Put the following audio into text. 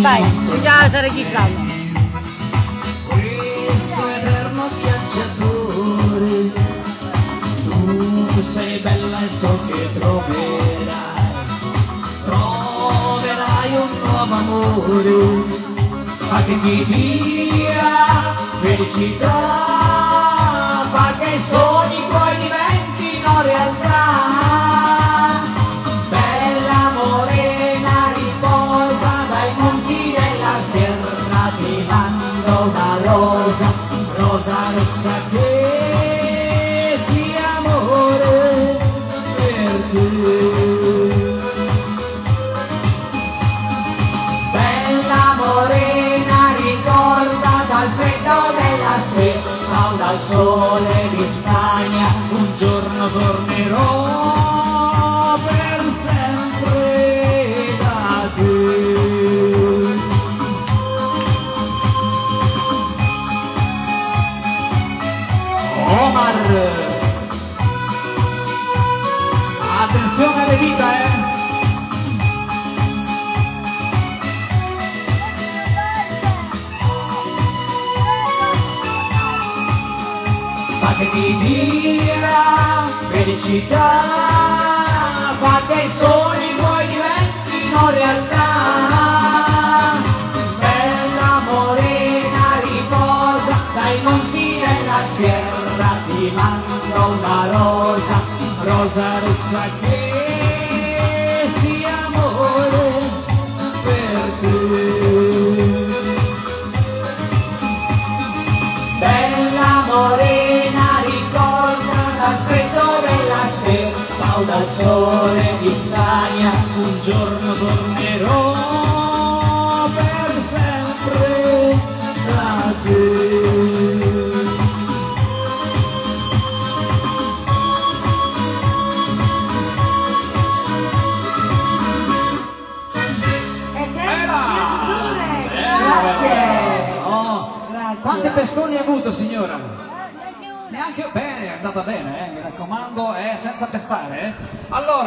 Vai, già sta registrando. Questo eterno viaggiatore, tu sei bella e so che troverai, troverai un nuovo amore, che ti dia felicità, fa che rossa che sia amore per te. Bella morena ricorda dal freddo della stella dal sole di Spagna un giorno tornerò che ti dia felicità, fa che i sogni tuoi diventino realtà. Bella morena riposa dai monti della sierra, ti mando una rosa, rosa rossa che sia amore per te. Dal sole di Spagna un giorno tornerò per sempre da te. E. Oh, Grazie. quante pestoni ha avuto signora? Neanche bene, è andata bene, eh, mi raccomando, eh, senza pestare. Eh. Allora,